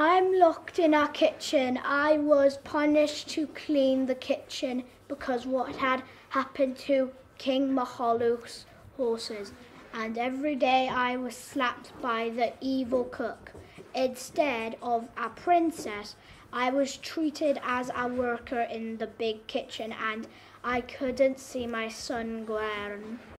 I'm locked in our kitchen. I was punished to clean the kitchen because what had happened to King Matholwch's horses. And every day I was slapped by the evil cook. Instead of a princess, I was treated as a worker in the big kitchen and I couldn't see my son Gwern.